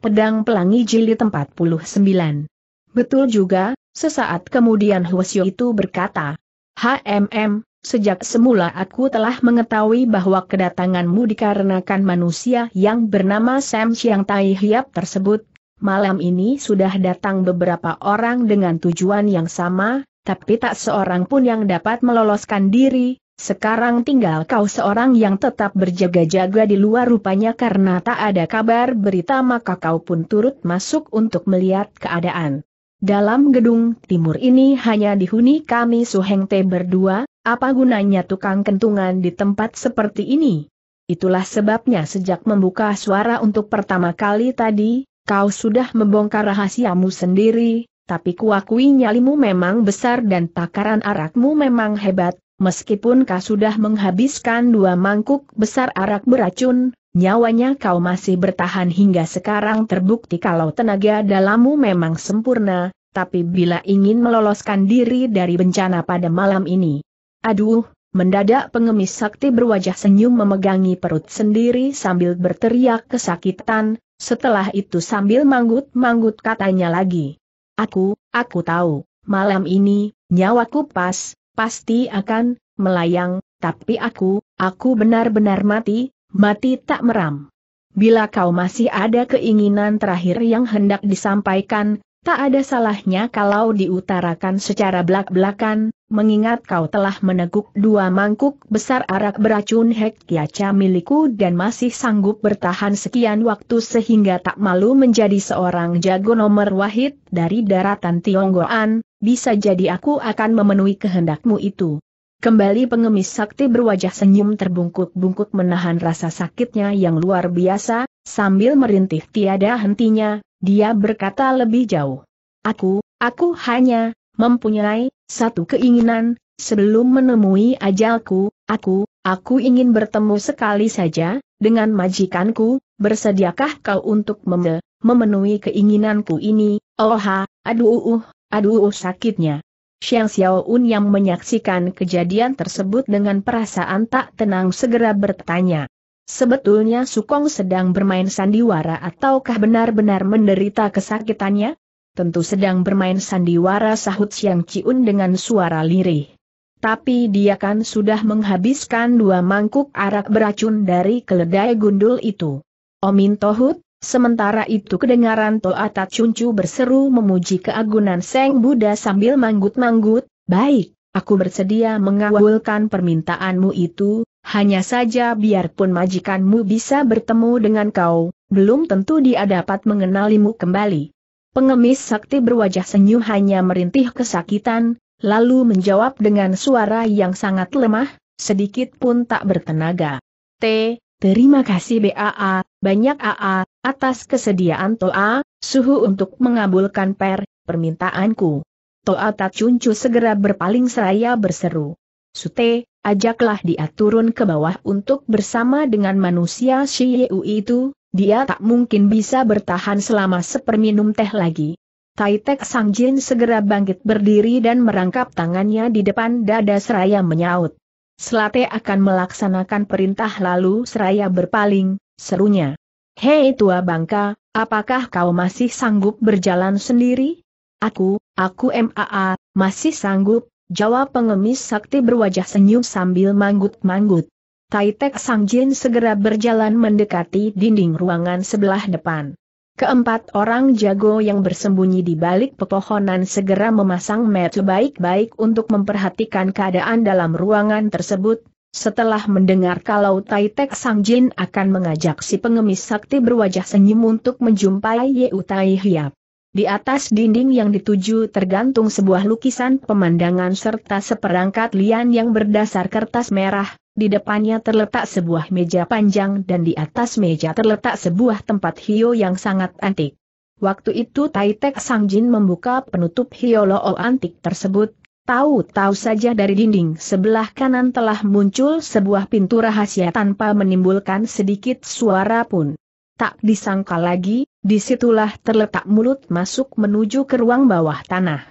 Pedang Pelangi Jilid 49. Betul juga, sesaat kemudian Hwasyo itu berkata, HMM, sejak semula aku telah mengetahui bahwa kedatanganmu dikarenakan manusia yang bernama Sam Chiang Tai Hiap tersebut. Malam ini sudah datang beberapa orang dengan tujuan yang sama, tapi tak seorang pun yang dapat meloloskan diri, sekarang tinggal kau seorang yang tetap berjaga-jaga di luar rupanya karena tak ada kabar berita maka kau pun turut masuk untuk melihat keadaan. Dalam gedung timur ini hanya dihuni kami Suheng Te berdua, apa gunanya tukang kentungan di tempat seperti ini? Itulah sebabnya sejak membuka suara untuk pertama kali tadi, kau sudah membongkar rahasiamu sendiri, tapi kuakui nyalimu memang besar dan takaran arakmu memang hebat, Meskipun kau sudah menghabiskan dua mangkuk besar arak beracun, nyawanya kau masih bertahan hingga sekarang terbukti kalau tenaga dalammu memang sempurna, tapi bila ingin meloloskan diri dari bencana pada malam ini. Aduh, mendadak pengemis sakti berwajah senyum memegangi perut sendiri sambil berteriak kesakitan, setelah itu sambil manggut-manggut katanya lagi. Aku, aku tahu, malam ini, nyawaku pas, pasti akan melayang, tapi aku, aku benar-benar mati, mati tak meram. Bila kau masih ada keinginan terakhir yang hendak disampaikan, tak ada salahnya kalau diutarakan secara belak-belakan, mengingat kau telah meneguk dua mangkuk besar arak beracun hek kiaca milikku dan masih sanggup bertahan sekian waktu sehingga tak malu menjadi seorang jago nomor wahid dari daratan Tionggoan, bisa jadi aku akan memenuhi kehendakmu itu. Kembali pengemis sakti berwajah senyum terbungkuk-bungkuk menahan rasa sakitnya yang luar biasa, sambil merintih tiada hentinya, dia berkata lebih jauh. Aku, aku hanya, mempunyai, satu keinginan, sebelum menemui ajalku, aku, aku ingin bertemu sekali saja, dengan majikanku, bersediakah kau untuk mem memenuhi keinginanku ini, oh aduh uh, Aduh sakitnya. Xiang Xiaoun yang menyaksikan kejadian tersebut dengan perasaan tak tenang segera bertanya. Sebetulnya Sukong sedang bermain sandiwara ataukah benar-benar menderita kesakitannya? Tentu sedang bermain sandiwara sahut Xiang Ciun dengan suara lirih. Tapi dia kan sudah menghabiskan dua mangkuk arak beracun dari keledai gundul itu. Omin Tohut, Sementara itu kedengaran Toa Chuncu berseru memuji keagungan Seng Buddha sambil manggut-manggut, baik, aku bersedia mengawulkan permintaanmu itu, hanya saja biarpun majikanmu bisa bertemu dengan kau, belum tentu dia dapat mengenalimu kembali. Pengemis sakti berwajah senyum hanya merintih kesakitan, lalu menjawab dengan suara yang sangat lemah, sedikit pun tak bertenaga. T, terima kasih BAA, banyak AA, atas kesediaan Toa, suhu untuk mengabulkan per, permintaanku. Toa Tacuncu segera berpaling seraya berseru. Sute, ajaklah dia turun ke bawah untuk bersama dengan manusia Shiyu itu, dia tak mungkin bisa bertahan selama seperminum teh lagi. Taitek Sang Jin segera bangkit berdiri dan merangkap tangannya di depan dada seraya menyaut. Selate akan melaksanakan perintah lalu seraya berpaling, serunya. Hei tua bangka, apakah kau masih sanggup berjalan sendiri? Aku, aku MAA, masih sanggup, jawab pengemis sakti berwajah senyum sambil manggut-manggut. Taitek Sang Jin segera berjalan mendekati dinding ruangan sebelah depan. Keempat orang jago yang bersembunyi di balik pepohonan segera memasang metu baik-baik untuk memperhatikan keadaan dalam ruangan tersebut, setelah mendengar kalau Tai Tek Sang Jin akan mengajak si pengemis sakti berwajah senyum untuk menjumpai Yeu Tai Hiap. Di atas dinding yang dituju tergantung sebuah lukisan pemandangan serta seperangkat lian yang berdasar kertas merah, di depannya terletak sebuah meja panjang dan di atas meja terletak sebuah tempat hio yang sangat antik. Waktu itu Tai Tek Sang Jin membuka penutup hiolo antik tersebut, Tahu-tahu saja dari dinding sebelah kanan telah muncul sebuah pintu rahasia tanpa menimbulkan sedikit suara pun. Tak disangka lagi, di situlah terletak mulut masuk menuju ke ruang bawah tanah.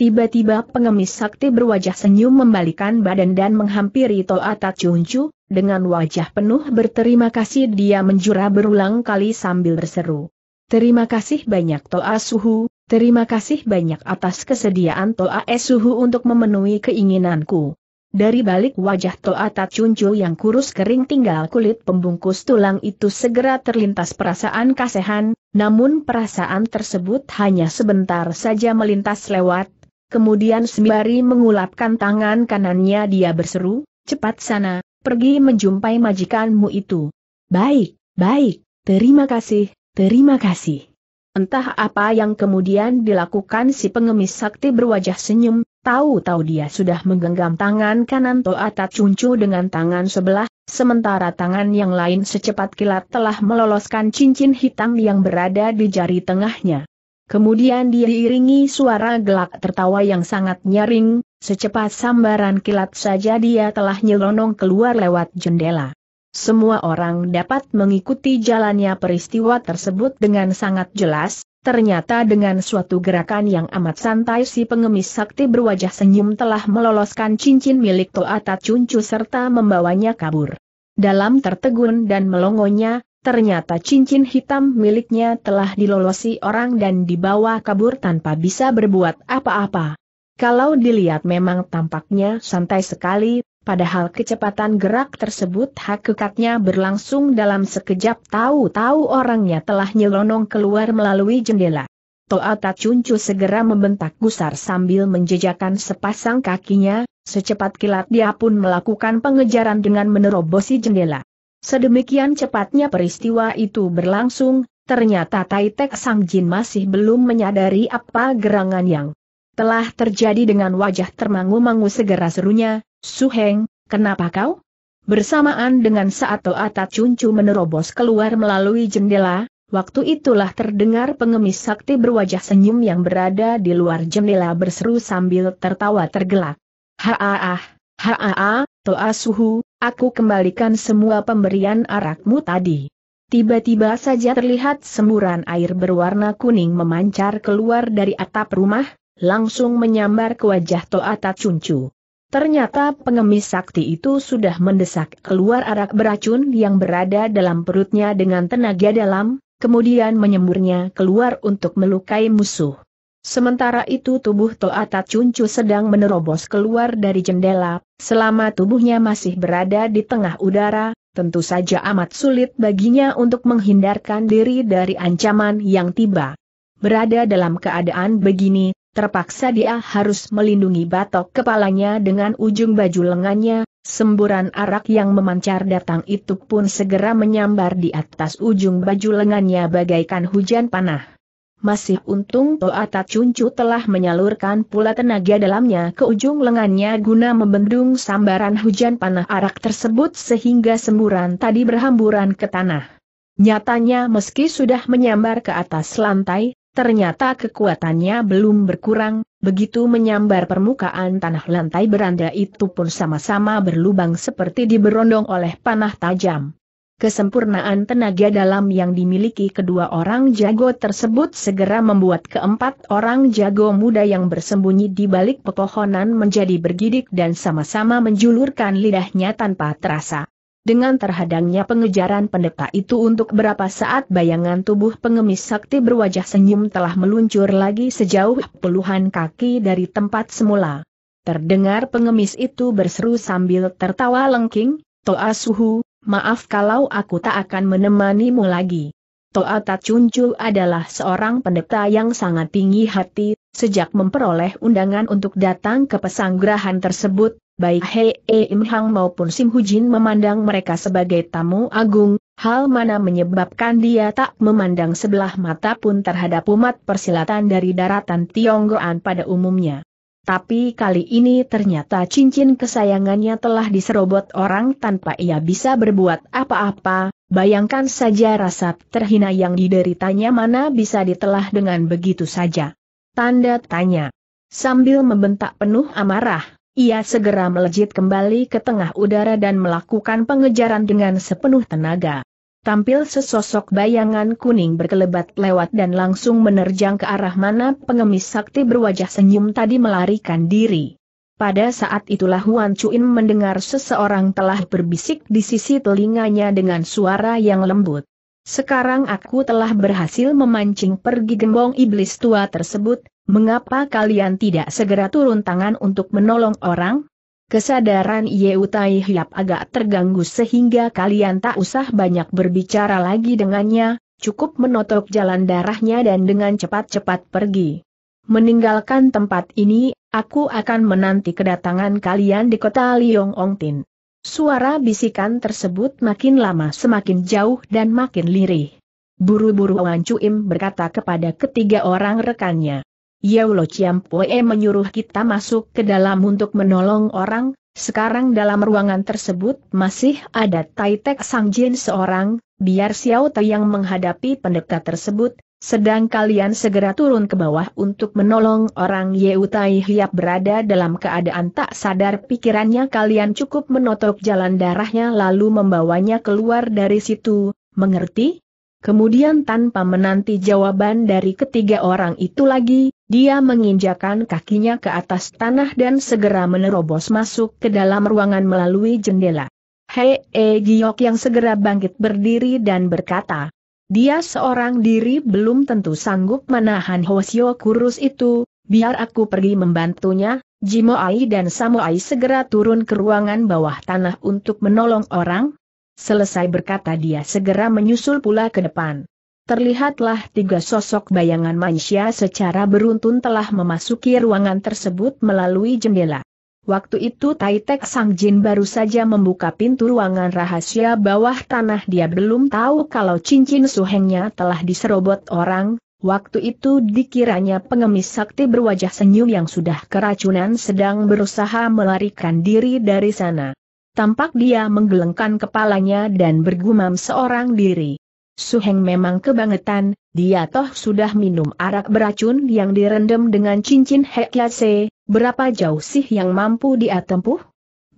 Tiba-tiba pengemis sakti berwajah senyum membalikan badan dan menghampiri Toata Chuncu, dengan wajah penuh berterima kasih dia menjura berulang kali sambil berseru. Terima kasih banyak Toa Suhu, terima kasih banyak atas kesediaan Toa Suhu untuk memenuhi keinginanku. Dari balik wajah Toa Tacuncu yang kurus kering tinggal kulit pembungkus tulang itu segera terlintas perasaan kasihan, namun perasaan tersebut hanya sebentar saja melintas lewat, kemudian sembari mengulapkan tangan kanannya dia berseru, cepat sana, pergi menjumpai majikanmu itu. Baik, baik, terima kasih, terima kasih. Entah apa yang kemudian dilakukan si pengemis sakti berwajah senyum, tahu-tahu dia sudah menggenggam tangan kanan Toa Cuncu dengan tangan sebelah, sementara tangan yang lain secepat kilat telah meloloskan cincin hitam yang berada di jari tengahnya. Kemudian diiringi suara gelak tertawa yang sangat nyaring, secepat sambaran kilat saja dia telah nyelonong keluar lewat jendela. Semua orang dapat mengikuti jalannya peristiwa tersebut dengan sangat jelas, ternyata dengan suatu gerakan yang amat santai si pengemis sakti berwajah senyum telah meloloskan cincin milik Toa Cuncu serta membawanya kabur. Dalam tertegun dan melongonya, ternyata cincin hitam miliknya telah dilolosi orang dan dibawa kabur tanpa bisa berbuat apa-apa. Kalau dilihat memang tampaknya santai sekali, padahal kecepatan gerak tersebut hakikatnya berlangsung dalam sekejap tahu-tahu orangnya telah nyelonong keluar melalui jendela. Toa Tacuncu segera membentak gusar sambil menjejakan sepasang kakinya, secepat kilat dia pun melakukan pengejaran dengan menerobosi jendela. Sedemikian cepatnya peristiwa itu berlangsung, ternyata Taitek Sang Jin masih belum menyadari apa gerangan yang telah terjadi dengan wajah termangu-mangu segera serunya, Suheng, kenapa kau? Bersamaan dengan saat Toa Cuncu menerobos keluar melalui jendela, waktu itulah terdengar pengemis sakti berwajah senyum yang berada di luar jendela berseru sambil tertawa tergelak. Haa, haa, Toa Suhu, aku kembalikan semua pemberian arakmu tadi. Tiba-tiba saja terlihat semburan air berwarna kuning memancar keluar dari atap rumah, langsung menyambar ke wajah Toa Cuncu. Ternyata pengemis sakti itu sudah mendesak keluar arak beracun yang berada dalam perutnya dengan tenaga dalam, kemudian menyemburnya keluar untuk melukai musuh. Sementara itu tubuh Toa Cuncu sedang menerobos keluar dari jendela, selama tubuhnya masih berada di tengah udara, tentu saja amat sulit baginya untuk menghindarkan diri dari ancaman yang tiba. Berada dalam keadaan begini, Terpaksa dia harus melindungi batok kepalanya dengan ujung baju lengannya, semburan arak yang memancar datang itu pun segera menyambar di atas ujung baju lengannya bagaikan hujan panah. Masih untung Toa Cuncu telah menyalurkan pula tenaga dalamnya ke ujung lengannya guna membendung sambaran hujan panah arak tersebut sehingga semburan tadi berhamburan ke tanah. Nyatanya meski sudah menyambar ke atas lantai, Ternyata kekuatannya belum berkurang, begitu menyambar permukaan tanah lantai beranda itu pun sama-sama berlubang seperti diberondong oleh panah tajam. Kesempurnaan tenaga dalam yang dimiliki kedua orang jago tersebut segera membuat keempat orang jago muda yang bersembunyi di balik pepohonan menjadi bergidik dan sama-sama menjulurkan lidahnya tanpa terasa. Dengan terhadangnya pengejaran pendeta itu untuk berapa saat bayangan tubuh pengemis sakti berwajah senyum telah meluncur lagi sejauh puluhan kaki dari tempat semula. Terdengar pengemis itu berseru sambil tertawa lengking, Toa Suhu, maaf kalau aku tak akan menemanimu lagi. Toa Tacuncu adalah seorang pendeta yang sangat tinggi hati, sejak memperoleh undangan untuk datang ke pesanggrahan tersebut, baik Hei Im Hang maupun Sim Hujin memandang mereka sebagai tamu agung, hal mana menyebabkan dia tak memandang sebelah mata pun terhadap umat persilatan dari daratan Tionggoan pada umumnya. Tapi kali ini ternyata cincin kesayangannya telah diserobot orang tanpa ia bisa berbuat apa-apa, bayangkan saja rasa terhina yang dideritanya mana bisa ditelah dengan begitu saja. Tanda tanya. Sambil membentak penuh amarah, ia segera melejit kembali ke tengah udara dan melakukan pengejaran dengan sepenuh tenaga. Tampil sesosok bayangan kuning berkelebat lewat dan langsung menerjang ke arah mana pengemis sakti berwajah senyum tadi melarikan diri. Pada saat itulah Huan Chuin mendengar seseorang telah berbisik di sisi telinganya dengan suara yang lembut. Sekarang aku telah berhasil memancing pergi gembong iblis tua tersebut, mengapa kalian tidak segera turun tangan untuk menolong orang? Kesadaran Yeutai Hiap agak terganggu sehingga kalian tak usah banyak berbicara lagi dengannya, cukup menotok jalan darahnya dan dengan cepat-cepat pergi. Meninggalkan tempat ini, aku akan menanti kedatangan kalian di kota Liong Ong Tin. Suara bisikan tersebut makin lama semakin jauh dan makin lirih. Buru-buru Wan Cuim berkata kepada ketiga orang rekannya. Yaulo Ciampoe menyuruh kita masuk ke dalam untuk menolong orang, sekarang dalam ruangan tersebut masih ada Tai Tek Sang Jin seorang, biar Xiao Tai yang menghadapi pendekar tersebut, sedang kalian segera turun ke bawah untuk menolong orang Yeutai Hiap berada dalam keadaan tak sadar pikirannya. Kalian cukup menotok jalan darahnya lalu membawanya keluar dari situ, mengerti? Kemudian tanpa menanti jawaban dari ketiga orang itu lagi, dia menginjakan kakinya ke atas tanah dan segera menerobos masuk ke dalam ruangan melalui jendela. Hei Giok yang segera bangkit berdiri dan berkata, dia seorang diri belum tentu sanggup menahan Hosio kurus itu, biar aku pergi membantunya, Jimo Ai dan Samo Ai segera turun ke ruangan bawah tanah untuk menolong orang. Selesai berkata dia segera menyusul pula ke depan. Terlihatlah tiga sosok bayangan manusia secara beruntun telah memasuki ruangan tersebut melalui jendela. Waktu itu Tai Tek Sang Jin baru saja membuka pintu ruangan rahasia bawah tanah dia belum tahu kalau cincin suhengnya telah diserobot orang, waktu itu dikiranya pengemis sakti berwajah senyum yang sudah keracunan sedang berusaha melarikan diri dari sana. Tampak dia menggelengkan kepalanya dan bergumam seorang diri. Suheng memang kebangetan, dia toh sudah minum arak beracun yang direndam dengan cincin hekyase, Berapa jauh sih yang mampu dia tempuh?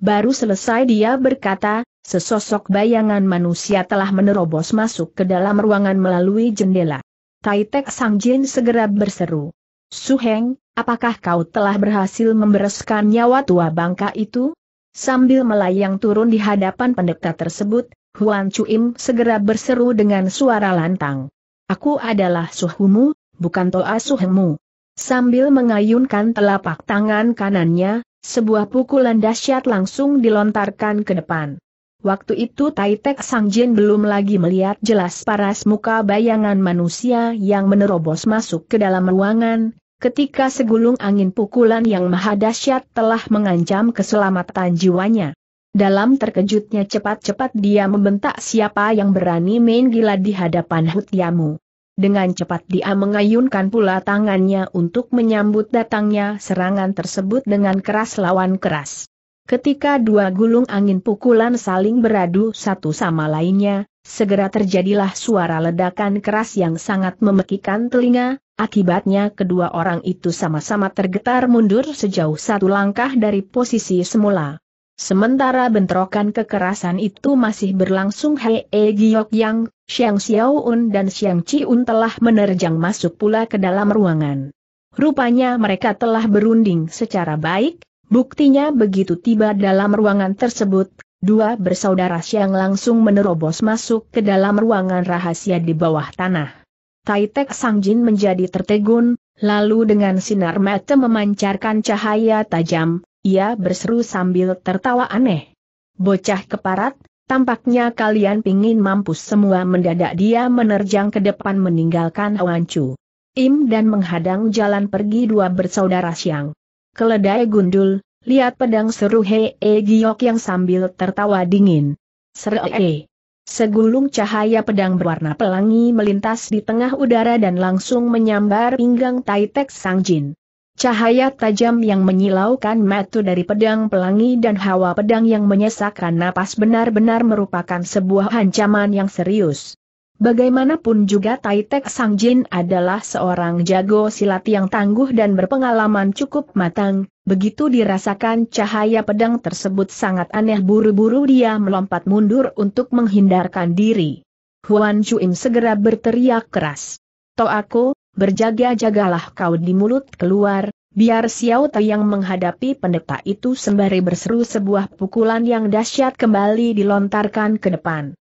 Baru selesai dia berkata, sesosok bayangan manusia telah menerobos masuk ke dalam ruangan melalui jendela. Tai Tek Sang Jin segera berseru. Suheng, apakah kau telah berhasil membereskan nyawa tua bangka itu? Sambil melayang turun di hadapan pendekar tersebut, Huan Chuim segera berseru dengan suara lantang. Aku adalah suhumu, bukan toa suhengmu. Sambil mengayunkan telapak tangan kanannya, sebuah pukulan dahsyat langsung dilontarkan ke depan. Waktu itu Tai Tek Sang Jin belum lagi melihat jelas paras muka bayangan manusia yang menerobos masuk ke dalam ruangan, ketika segulung angin pukulan yang maha dahsyat telah mengancam keselamatan jiwanya. Dalam terkejutnya cepat-cepat dia membentak siapa yang berani main gila di hadapan Hutyamu. Dengan cepat dia mengayunkan pula tangannya untuk menyambut datangnya serangan tersebut dengan keras lawan keras. Ketika dua gulung angin pukulan saling beradu satu sama lainnya, segera terjadilah suara ledakan keras yang sangat memekikan telinga, akibatnya kedua orang itu sama-sama tergetar mundur sejauh satu langkah dari posisi semula. Sementara bentrokan kekerasan itu masih berlangsung Hei Giok Yang, Xiang Xiaoun dan Xiang Ciun telah menerjang masuk pula ke dalam ruangan. Rupanya mereka telah berunding secara baik, buktinya begitu tiba dalam ruangan tersebut, dua bersaudara Xiang langsung menerobos masuk ke dalam ruangan rahasia di bawah tanah. Tai Tek Sang Jin menjadi tertegun, lalu dengan sinar mata memancarkan cahaya tajam, ia berseru sambil tertawa aneh. Bocah keparat, tampaknya kalian pingin mampus semua mendadak dia menerjang ke depan meninggalkan Chu. Im dan menghadang jalan pergi dua bersaudara siang. Keledai gundul, lihat pedang seru He E Giok yang sambil tertawa dingin. Seru Segulung cahaya pedang berwarna pelangi melintas di tengah udara dan langsung menyambar pinggang Tai Tek Sang Jin. Cahaya tajam yang menyilaukan mata dari pedang pelangi dan hawa pedang yang menyesakkan napas benar-benar merupakan sebuah ancaman yang serius. Bagaimanapun juga Tai Tek Sang Jin adalah seorang jago silat yang tangguh dan berpengalaman cukup matang, begitu dirasakan cahaya pedang tersebut sangat aneh buru-buru dia melompat mundur untuk menghindarkan diri. Huan Chuim segera berteriak keras. To aku, Berjaga-jagalah kau di mulut keluar, biar Xiao Tai yang menghadapi pendeta itu sembari berseru sebuah pukulan yang dahsyat kembali dilontarkan ke depan.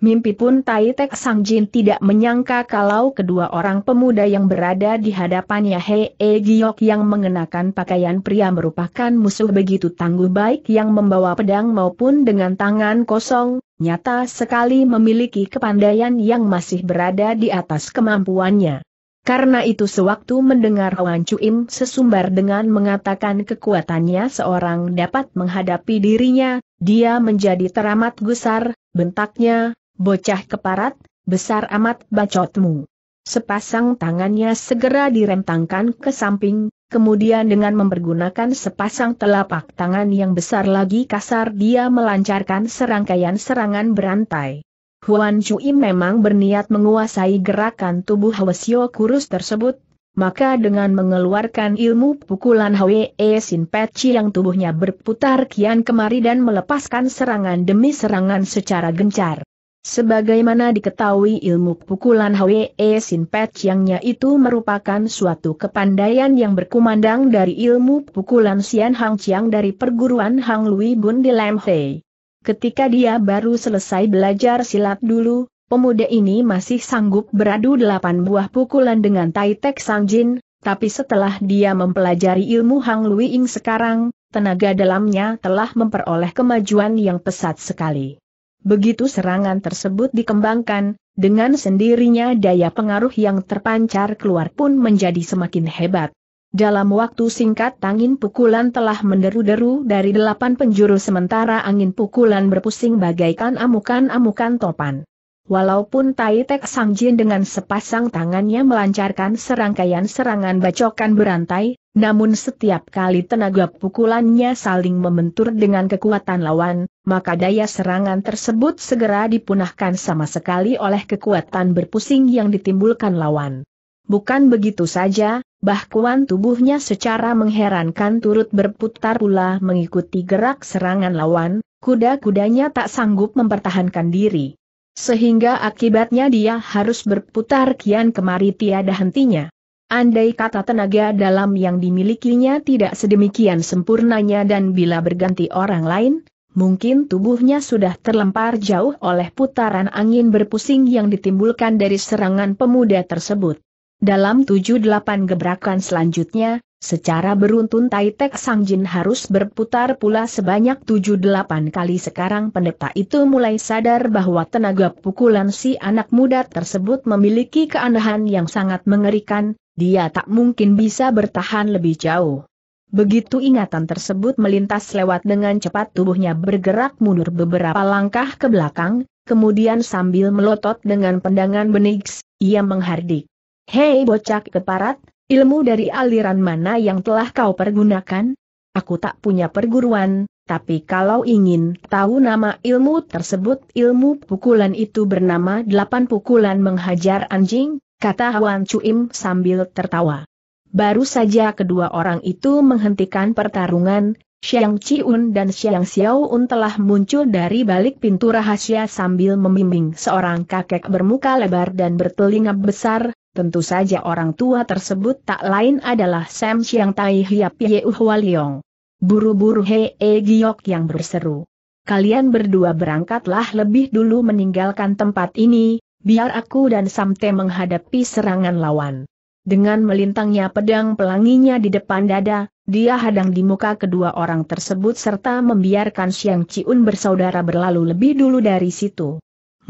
Mimpi pun Tai Tek Sang Jin tidak menyangka kalau kedua orang pemuda yang berada di hadapannya He E Giok yang mengenakan pakaian pria merupakan musuh begitu tangguh baik yang membawa pedang maupun dengan tangan kosong, nyata sekali memiliki kepandaian yang masih berada di atas kemampuannya. Karena itu sewaktu mendengar Wan Cuim sesumbar dengan mengatakan kekuatannya seorang dapat menghadapi dirinya, dia menjadi teramat gusar, bentaknya, bocah keparat, besar amat bacotmu. Sepasang tangannya segera direntangkan ke samping, kemudian dengan mempergunakan sepasang telapak tangan yang besar lagi kasar dia melancarkan serangkaian serangan berantai. Huan Cui memang berniat menguasai gerakan tubuh Hwasyo kurus tersebut, maka dengan mengeluarkan ilmu pukulan Hwe Sin Peci yang tubuhnya berputar kian kemari dan melepaskan serangan demi serangan secara gencar. Sebagaimana diketahui ilmu pukulan Hwe Sin Pet Chiangnya itu merupakan suatu kepandaian yang berkumandang dari ilmu pukulan Sian Hang Chiang dari perguruan Hang Lui Bun di Lam Hei. Ketika dia baru selesai belajar silat dulu, pemuda ini masih sanggup beradu delapan buah pukulan dengan Tai Tek Sang Jin, tapi setelah dia mempelajari ilmu Hang Lui Ing sekarang, tenaga dalamnya telah memperoleh kemajuan yang pesat sekali. Begitu serangan tersebut dikembangkan, dengan sendirinya daya pengaruh yang terpancar keluar pun menjadi semakin hebat. Dalam waktu singkat angin pukulan telah menderu-deru dari delapan penjuru sementara angin pukulan berpusing bagaikan amukan-amukan topan. Walaupun Tai Tek Sang Jin dengan sepasang tangannya melancarkan serangkaian serangan bacokan berantai, namun setiap kali tenaga pukulannya saling membentur dengan kekuatan lawan, maka daya serangan tersebut segera dipunahkan sama sekali oleh kekuatan berpusing yang ditimbulkan lawan. Bukan begitu saja, bahkan tubuhnya secara mengherankan turut berputar pula mengikuti gerak serangan lawan, kuda-kudanya tak sanggup mempertahankan diri. Sehingga akibatnya dia harus berputar kian kemari tiada hentinya. Andai kata tenaga dalam yang dimilikinya tidak sedemikian sempurnanya dan bila berganti orang lain, mungkin tubuhnya sudah terlempar jauh oleh putaran angin berpusing yang ditimbulkan dari serangan pemuda tersebut. Dalam tujuh delapan gebrakan selanjutnya, secara beruntun Tai Tek Sang Jin harus berputar pula sebanyak tujuh delapan kali sekarang pendeta itu mulai sadar bahwa tenaga pukulan si anak muda tersebut memiliki keanehan yang sangat mengerikan, dia tak mungkin bisa bertahan lebih jauh. Begitu ingatan tersebut melintas lewat dengan cepat tubuhnya bergerak mundur beberapa langkah ke belakang, kemudian sambil melotot dengan pendangan beniks, ia menghardik. Hei bocah keparat, ilmu dari aliran mana yang telah kau pergunakan? Aku tak punya perguruan, tapi kalau ingin tahu nama ilmu tersebut ilmu pukulan itu bernama delapan pukulan menghajar anjing, kata Huan Cuim sambil tertawa. Baru saja kedua orang itu menghentikan pertarungan, Xiang Ciun dan Xiang Xiaoun telah muncul dari balik pintu rahasia sambil membimbing seorang kakek bermuka lebar dan bertelinga besar, tentu saja orang tua tersebut tak lain adalah Sam Xiang Tai Hiap Yeu Hualiong. Buru-buru He E Giok yang berseru. Kalian berdua berangkatlah lebih dulu meninggalkan tempat ini, biar aku dan Samte menghadapi serangan lawan. Dengan melintangnya pedang pelanginya di depan dada, dia hadang di muka kedua orang tersebut serta membiarkan Xiang Ciun bersaudara berlalu lebih dulu dari situ.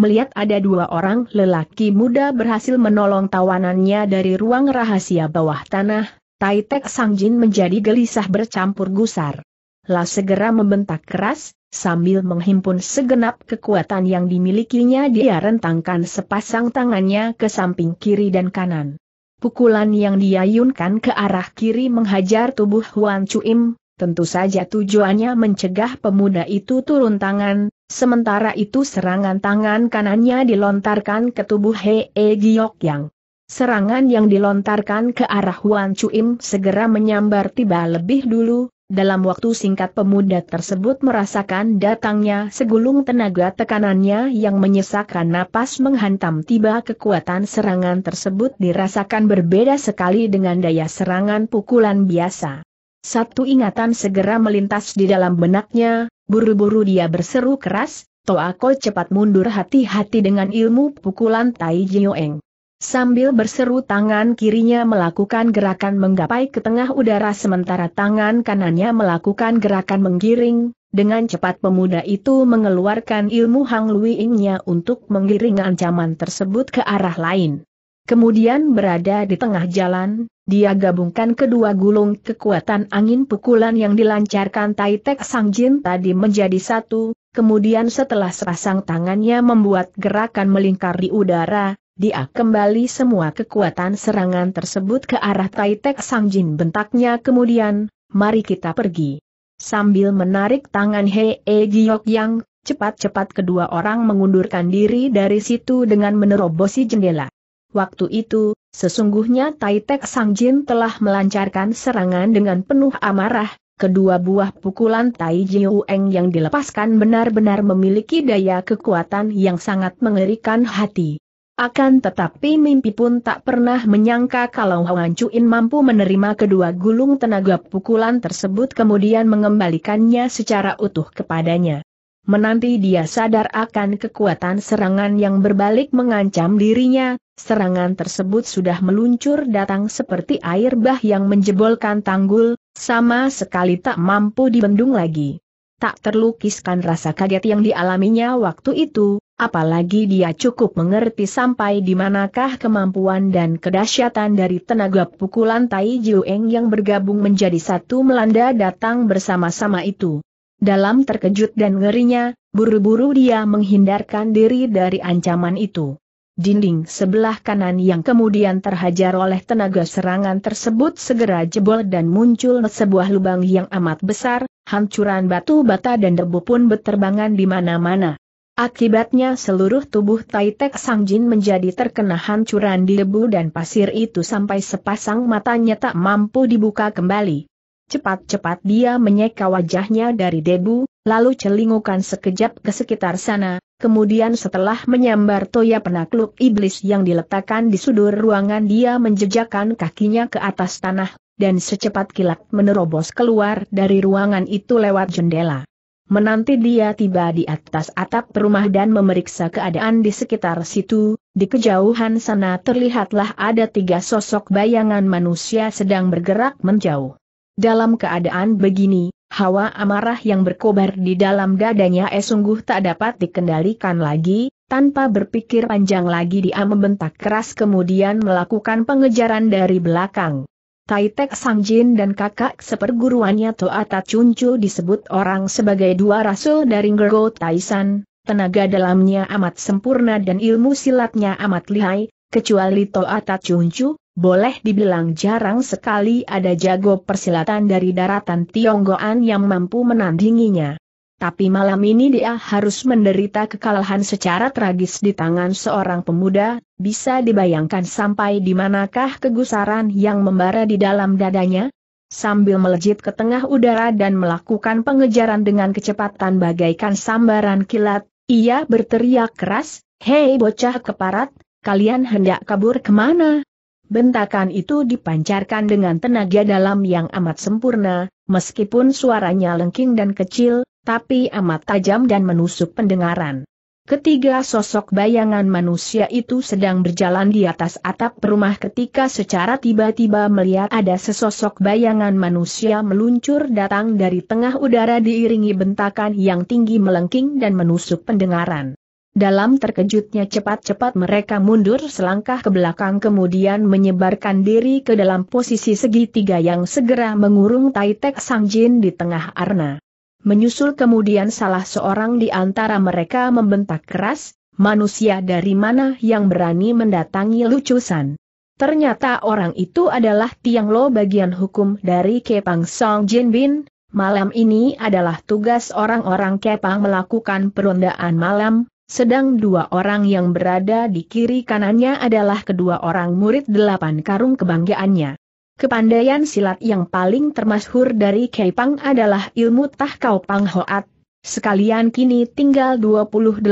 Melihat ada dua orang lelaki muda berhasil menolong tawanannya dari ruang rahasia bawah tanah, Tai Tek Sang Jin menjadi gelisah bercampur gusar. Lah segera membentak keras, Sambil menghimpun segenap kekuatan yang dimilikinya dia rentangkan sepasang tangannya ke samping kiri dan kanan. Pukulan yang diayunkan ke arah kiri menghajar tubuh Huan Chuim, tentu saja tujuannya mencegah pemuda itu turun tangan, sementara itu serangan tangan kanannya dilontarkan ke tubuh He E Giok Yang. Serangan yang dilontarkan ke arah Huan Chuim segera menyambar tiba lebih dulu, dalam waktu singkat pemuda tersebut merasakan datangnya segulung tenaga tekanannya yang menyesakkan napas menghantam tiba kekuatan serangan tersebut dirasakan berbeda sekali dengan daya serangan pukulan biasa. Satu ingatan segera melintas di dalam benaknya, buru-buru dia berseru keras, Toako cepat mundur hati-hati dengan ilmu pukulan Tai Jioeng. Sambil berseru tangan kirinya melakukan gerakan menggapai ke tengah udara sementara tangan kanannya melakukan gerakan menggiring, dengan cepat pemuda itu mengeluarkan ilmu Hang Luingnya untuk menggiring ancaman tersebut ke arah lain. Kemudian berada di tengah jalan, dia gabungkan kedua gulung kekuatan angin pukulan yang dilancarkan Tai Tek Sang Jin tadi menjadi satu, kemudian setelah sepasang tangannya membuat gerakan melingkar di udara, dia kembali semua kekuatan serangan tersebut ke arah Tai Tek Sang Jin bentaknya kemudian, mari kita pergi. Sambil menarik tangan He E Giok Yang, cepat-cepat kedua orang mengundurkan diri dari situ dengan menerobosi jendela. Waktu itu, sesungguhnya Tai Tek Sang Jin telah melancarkan serangan dengan penuh amarah, kedua buah pukulan Tai Jiueng yang dilepaskan benar-benar memiliki daya kekuatan yang sangat mengerikan hati. Akan tetapi mimpi pun tak pernah menyangka kalau Huan Chuin mampu menerima kedua gulung tenaga pukulan tersebut kemudian mengembalikannya secara utuh kepadanya. Menanti dia sadar akan kekuatan serangan yang berbalik mengancam dirinya, serangan tersebut sudah meluncur datang seperti air bah yang menjebolkan tanggul, sama sekali tak mampu dibendung lagi. Tak terlukiskan rasa kaget yang dialaminya waktu itu, apalagi dia cukup mengerti sampai di manakah kemampuan dan kedahsyatan dari tenaga pukulan Tai Jiueng yang bergabung menjadi satu melanda datang bersama-sama itu. Dalam terkejut dan ngerinya, buru-buru dia menghindarkan diri dari ancaman itu. Dinding sebelah kanan yang kemudian terhajar oleh tenaga serangan tersebut segera jebol dan muncul sebuah lubang yang amat besar, hancuran batu bata dan debu pun berterbangan di mana-mana. Akibatnya seluruh tubuh Tai Tek Sang Jin menjadi terkena hancuran di debu dan pasir itu sampai sepasang matanya tak mampu dibuka kembali. Cepat-cepat dia menyeka wajahnya dari debu, lalu celingukan sekejap ke sekitar sana, kemudian setelah menyambar toya penakluk iblis yang diletakkan di sudut ruangan dia menjejakkan kakinya ke atas tanah, dan secepat kilat menerobos keluar dari ruangan itu lewat jendela. Menanti dia tiba di atas atap rumah dan memeriksa keadaan di sekitar situ, di kejauhan sana terlihatlah ada tiga sosok bayangan manusia sedang bergerak menjauh. Dalam keadaan begini, hawa amarah yang berkobar di dalam dadanya eh sungguh tak dapat dikendalikan lagi, tanpa berpikir panjang lagi dia membentak keras kemudian melakukan pengejaran dari belakang. Tai Tek Sang Jin dan kakak seperguruannya Toa Tat Chuncu disebut orang sebagai dua rasul dari Gergo Taisan, tenaga dalamnya amat sempurna dan ilmu silatnya amat lihai, kecuali Toa Tat Chuncu, boleh dibilang jarang sekali ada jago persilatan dari daratan Tionggoan yang mampu menandinginya. Tapi malam ini dia harus menderita kekalahan secara tragis di tangan seorang pemuda, bisa dibayangkan sampai di manakah kegusaran yang membara di dalam dadanya? Sambil melejit ke tengah udara dan melakukan pengejaran dengan kecepatan bagaikan sambaran kilat, ia berteriak keras, Hei bocah keparat, kalian hendak kabur ke mana? Bentakan itu dipancarkan dengan tenaga dalam yang amat sempurna, meskipun suaranya lengking dan kecil, tapi amat tajam dan menusuk pendengaran. Ketiga sosok bayangan manusia itu sedang berjalan di atas atap rumah ketika secara tiba-tiba melihat ada sesosok bayangan manusia meluncur datang dari tengah udara diiringi bentakan yang tinggi melengking dan menusuk pendengaran. Dalam terkejutnya cepat-cepat mereka mundur selangkah ke belakang kemudian menyebarkan diri ke dalam posisi segitiga yang segera mengurung Tai Tek Sang Jin di tengah arna. Menyusul kemudian salah seorang di antara mereka membentak keras, manusia dari mana yang berani mendatangi lucusan. Ternyata orang itu adalah Tiang Lo bagian hukum dari Kepang Song Jin Bin, malam ini adalah tugas orang-orang Kepang melakukan perondaan malam, sedang dua orang yang berada di kiri kanannya adalah kedua orang murid delapan karung kebanggaannya. Kepandaian silat yang paling termasyhur dari Keipang adalah ilmu Tah Kau Pang Hoat. Sekalian kini tinggal 28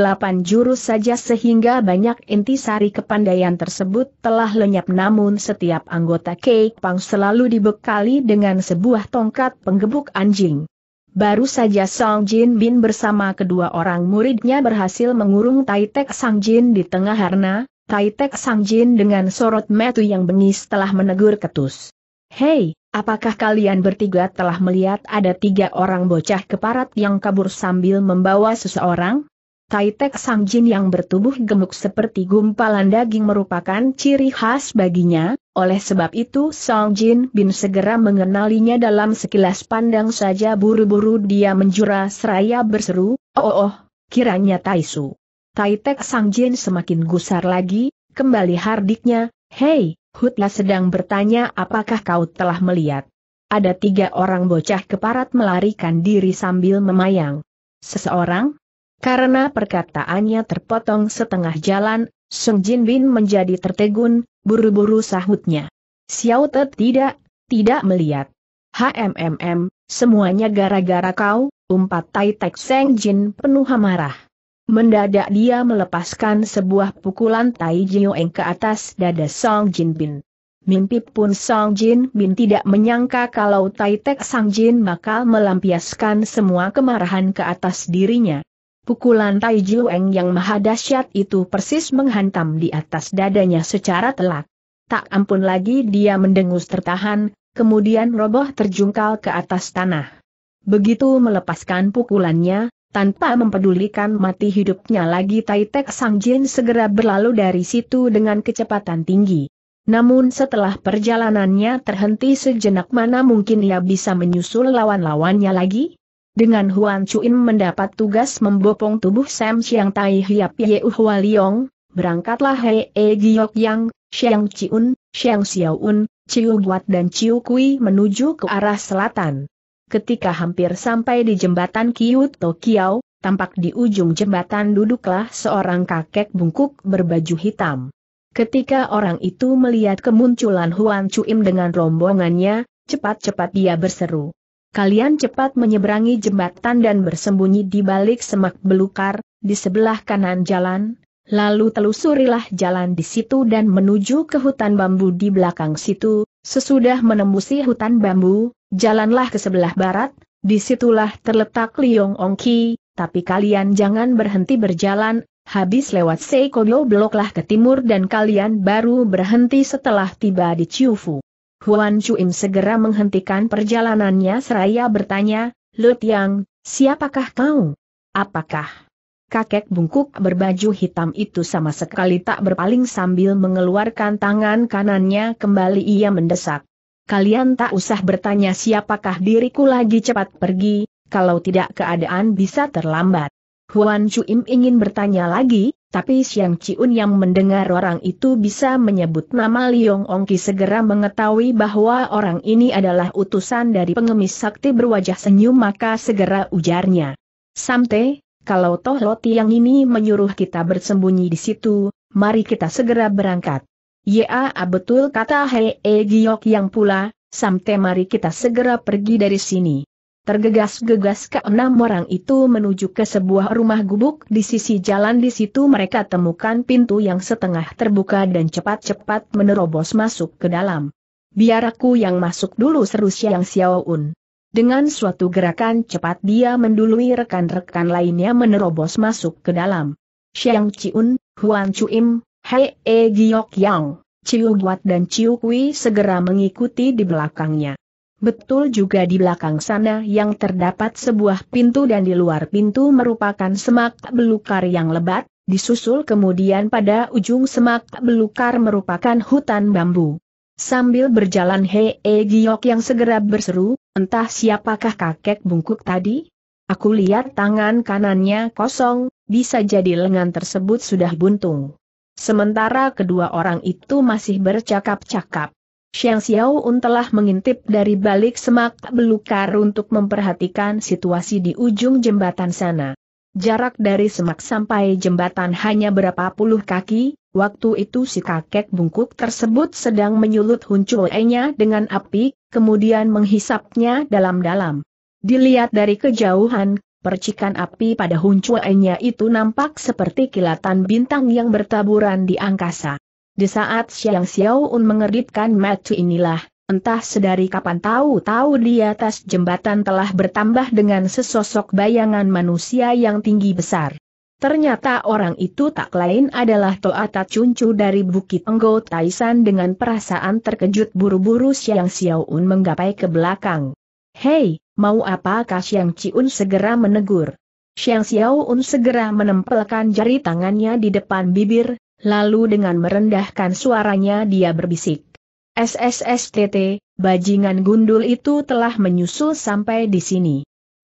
jurus saja sehingga banyak intisari kepandaian tersebut telah lenyap namun setiap anggota Keipang selalu dibekali dengan sebuah tongkat penggebuk anjing. Baru saja Song Jin Bin bersama kedua orang muridnya berhasil mengurung Tai Tek Sang Jin di tengah harna, Tai Tek Sang Jin dengan sorot metu yang bengis telah menegur ketus. Hei, apakah kalian bertiga telah melihat ada tiga orang bocah keparat yang kabur sambil membawa seseorang? Tai Tek Sang Jin yang bertubuh gemuk seperti gumpalan daging merupakan ciri khas baginya, oleh sebab itu Song Jin Bin segera mengenalinya dalam sekilas pandang saja buru-buru dia menjura seraya berseru, oh oh, kiranya Taisu. Tai Tek Sang Jin semakin gusar lagi, kembali hardiknya, hei, Hutla sedang bertanya apakah kau telah melihat. Ada tiga orang bocah keparat melarikan diri sambil memayang. Seseorang? Karena perkataannya terpotong setengah jalan, Sung Jin Bin menjadi tertegun, buru-buru sahutnya. Xiao Te tidak, tidak melihat. HMMM, semuanya gara-gara kau, umpat Tai Tek Seng Jin penuh amarah. Mendadak dia melepaskan sebuah pukulan Tai Eng ke atas dada Song Jin Bin. Mimpi pun Song Jin Bin tidak menyangka kalau Tai Tek Sang Jin bakal melampiaskan semua kemarahan ke atas dirinya. Pukulan Tai Jiueng yang maha dahsyat itu persis menghantam di atas dadanya secara telak. Tak ampun lagi dia mendengus tertahan, kemudian roboh terjungkal ke atas tanah. Begitu melepaskan pukulannya, tanpa mempedulikan mati hidupnya lagi Tai Tek Sang Jin segera berlalu dari situ dengan kecepatan tinggi. Namun setelah perjalanannya terhenti sejenak mana mungkin ia bisa menyusul lawan-lawannya lagi? Dengan Huan Chuin mendapat tugas membopong tubuh Sam Siang Tai Hiap Yeu Hua Liong, berangkatlah He E Giok Yang, Xiang Chiun, Xiang Xiaoun, Ciu Buat dan Ciu Kui menuju ke arah selatan. Ketika hampir sampai di jembatan Kiut Tokiao, tampak di ujung jembatan duduklah seorang kakek bungkuk berbaju hitam. Ketika orang itu melihat kemunculan Huan Chuim dengan rombongannya, cepat-cepat dia berseru. Kalian cepat menyeberangi jembatan dan bersembunyi di balik semak belukar, di sebelah kanan jalan, lalu telusurilah jalan di situ dan menuju ke hutan bambu di belakang situ, sesudah menembusi hutan bambu, jalanlah ke sebelah barat, di situlah terletak Liong Ongki, tapi kalian jangan berhenti berjalan, habis lewat Seikoyo beloklah ke timur dan kalian baru berhenti setelah tiba di Ciufu. Huan Chuim segera menghentikan perjalanannya seraya bertanya, Lu Tiang, siapakah kau? Apakah? Kakek bungkuk berbaju hitam itu sama sekali tak berpaling sambil mengeluarkan tangan kanannya kembali ia mendesak. Kalian tak usah bertanya siapakah diriku lagi cepat pergi, kalau tidak keadaan bisa terlambat. Huan Chuim ingin bertanya lagi, tapi Siang Ciun yang mendengar orang itu bisa menyebut nama Liong Ongki segera mengetahui bahwa orang ini adalah utusan dari pengemis sakti berwajah senyum maka segera ujarnya. Samte, kalau toh Loti yang ini menyuruh kita bersembunyi di situ, mari kita segera berangkat. Ya betul kata Hei Giok yang pula, Samte mari kita segera pergi dari sini. Tergegas-gegas keenam orang itu menuju ke sebuah rumah gubuk di sisi jalan di situ mereka temukan pintu yang setengah terbuka dan cepat-cepat menerobos masuk ke dalam. Biar aku yang masuk dulu seru Siang Xiaoun. Dengan suatu gerakan cepat dia mendului rekan-rekan lainnya menerobos masuk ke dalam. Xiang Ciun, Huan Chuim, Hei E Giok Yang, Ciu Guat dan Ciu Kui segera mengikuti di belakangnya. Betul juga di belakang sana yang terdapat sebuah pintu dan di luar pintu merupakan semak belukar yang lebat, disusul kemudian pada ujung semak belukar merupakan hutan bambu. Sambil berjalan He E Giok yang segera berseru, entah siapakah kakek bungkuk tadi? Aku lihat tangan kanannya kosong, bisa jadi lengan tersebut sudah buntung. Sementara kedua orang itu masih bercakap-cakap. Xiang Xiaoun telah mengintip dari balik semak belukar untuk memperhatikan situasi di ujung jembatan sana. Jarak dari semak sampai jembatan hanya berapa puluh kaki, waktu itu si kakek bungkuk tersebut sedang menyulut huncuenya dengan api, kemudian menghisapnya dalam-dalam. Dilihat dari kejauhan, percikan api pada huncuenya itu nampak seperti kilatan bintang yang bertaburan di angkasa. Di saat Xiang Xiaoun mengeritkan matu inilah, Entah sedari kapan tahu-tahu di atas jembatan telah bertambah dengan sesosok bayangan manusia yang tinggi besar. Ternyata orang itu tak lain adalah Toata Cuncu dari Bukit Enggo Taisan dengan perasaan terkejut buru-buru Siang Xiaoun menggapai ke belakang. Hei, mau apakah Siang Ciun segera menegur? Siang Xiaoun segera menempelkan jari tangannya di depan bibir, lalu dengan merendahkan suaranya dia berbisik. SSSTT, bajingan gundul itu telah menyusul sampai di sini.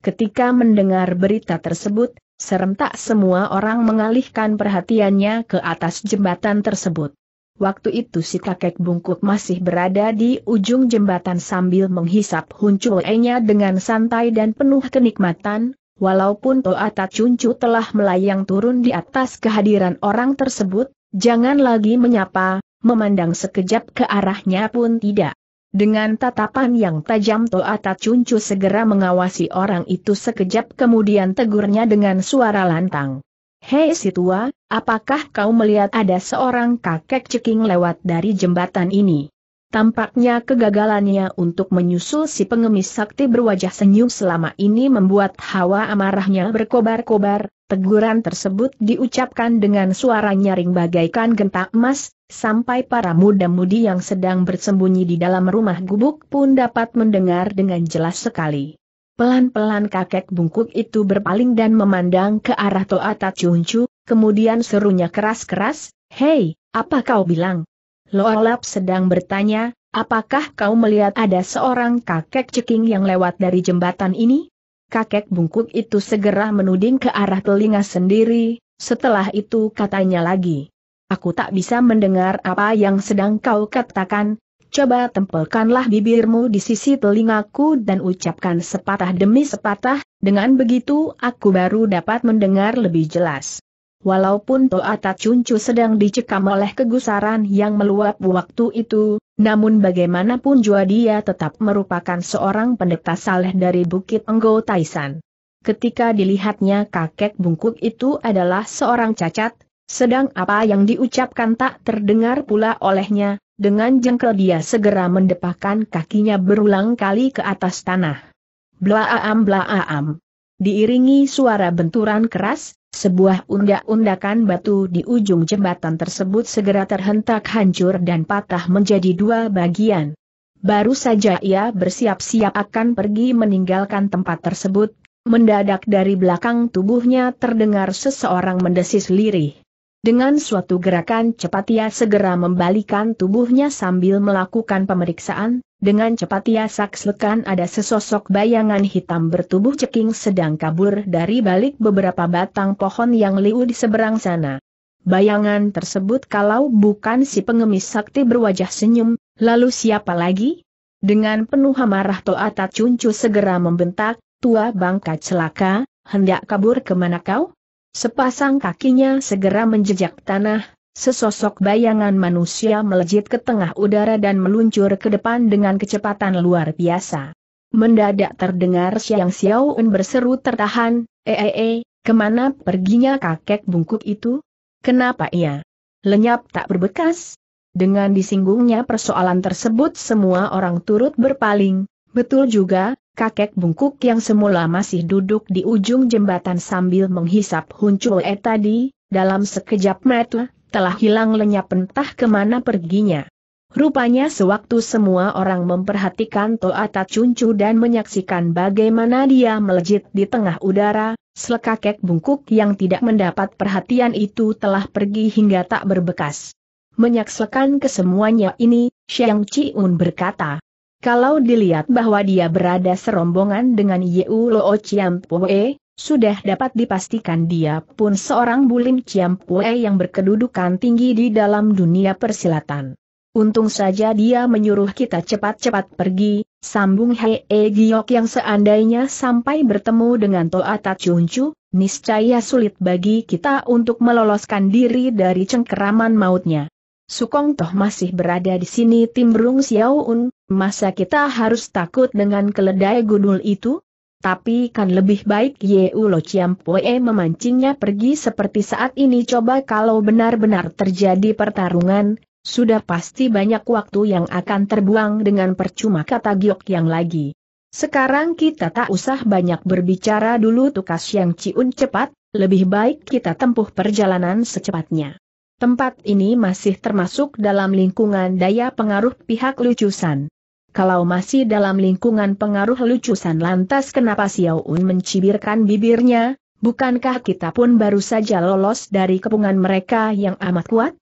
Ketika mendengar berita tersebut, serentak semua orang mengalihkan perhatiannya ke atas jembatan tersebut. Waktu itu si kakek bungkuk masih berada di ujung jembatan sambil menghisap huncuenya dengan santai dan penuh kenikmatan, walaupun Toata Cuncu telah melayang turun di atas kehadiran orang tersebut, jangan lagi menyapa, memandang sekejap ke arahnya pun tidak. Dengan tatapan yang tajam Toata Cuncu segera mengawasi orang itu sekejap kemudian tegurnya dengan suara lantang. Hei si tua, apakah kau melihat ada seorang kakek ceking lewat dari jembatan ini? Tampaknya kegagalannya untuk menyusul si pengemis sakti berwajah senyum selama ini membuat hawa amarahnya berkobar-kobar, teguran tersebut diucapkan dengan suara nyaring bagaikan gentak emas, sampai para muda-mudi yang sedang bersembunyi di dalam rumah gubuk pun dapat mendengar dengan jelas sekali. Pelan-pelan kakek bungkuk itu berpaling dan memandang ke arah Toata Cuncu, kemudian serunya keras-keras, Hei, apa kau bilang? Loalap sedang bertanya, apakah kau melihat ada seorang kakek ceking yang lewat dari jembatan ini? Kakek bungkuk itu segera menuding ke arah telinga sendiri, setelah itu katanya lagi. Aku tak bisa mendengar apa yang sedang kau katakan, coba tempelkanlah bibirmu di sisi telingaku dan ucapkan sepatah demi sepatah, dengan begitu aku baru dapat mendengar lebih jelas. Walaupun Toata Cuncu sedang dicekam oleh kegusaran yang meluap waktu itu, namun bagaimanapun jua dia tetap merupakan seorang pendeta saleh dari Bukit Enggo Taisan. Ketika dilihatnya kakek bungkuk itu adalah seorang cacat, sedang apa yang diucapkan tak terdengar pula olehnya, dengan jengkel dia segera mendepahkan kakinya berulang kali ke atas tanah. Blaam blaam. Diiringi suara benturan keras, sebuah undak-undakan batu di ujung jembatan tersebut segera terhentak hancur dan patah menjadi dua bagian. Baru saja ia bersiap-siap akan pergi meninggalkan tempat tersebut, mendadak dari belakang tubuhnya terdengar seseorang mendesis lirih. Dengan suatu gerakan cepat ia segera membalikan tubuhnya sambil melakukan pemeriksaan, dengan cepat ia saksikan ada sesosok bayangan hitam bertubuh ceking sedang kabur dari balik beberapa batang pohon yang liu di seberang sana. Bayangan tersebut kalau bukan si pengemis sakti berwajah senyum, lalu siapa lagi? Dengan penuh amarah Toata Cuncu segera membentak, tua bangka celaka, hendak kabur ke mana kau? Sepasang kakinya segera menjejak tanah, Sesosok bayangan manusia melejit ke tengah udara dan meluncur ke depan dengan kecepatan luar biasa. Mendadak terdengar Siang Xiaoun berseru tertahan, eh eh eh, ke mana perginya kakek bungkuk itu? Kenapa ia lenyap tak berbekas? Dengan disinggungnya persoalan tersebut semua orang turut berpaling, betul juga, kakek bungkuk yang semula masih duduk di ujung jembatan sambil menghisap huncul eh tadi, dalam sekejap mata, telah hilang lenyap entah ke mana perginya. Rupanya sewaktu semua orang memperhatikan Toata Cuncu dan menyaksikan bagaimana dia melejit di tengah udara, selekakek bungkuk yang tidak mendapat perhatian itu telah pergi hingga tak berbekas. Menyaksikan kesemuanya ini, Xiang Ciun berkata, kalau dilihat bahwa dia berada serombongan dengan Yeu Lo Chiampue, sudah dapat dipastikan dia pun seorang bulim ciampue yang berkedudukan tinggi di dalam dunia persilatan. Untung saja dia menyuruh kita cepat-cepat pergi, sambung Hei Giok yang seandainya sampai bertemu dengan Toa Chuncu, niscaya sulit bagi kita untuk meloloskan diri dari cengkeraman mautnya. Sukong toh masih berada di sini timbrung Xiaoun, masa kita harus takut dengan keledai gudul itu? Tapi kan lebih baik Ye Lo Chiampoe memancingnya pergi seperti saat ini coba kalau benar-benar terjadi pertarungan, Sudah pasti banyak waktu yang akan terbuang dengan percuma kata Giok yang lagi. Sekarang kita tak usah banyak berbicara dulu tukas yang ciun cepat, lebih baik kita tempuh perjalanan secepatnya. Tempat ini masih termasuk dalam lingkungan daya pengaruh pihak lucusan. Kalau masih dalam lingkungan pengaruh lucusan lantas kenapa Xiao Un mencibirkan bibirnya, bukankah kita pun baru saja lolos dari kepungan mereka yang amat kuat?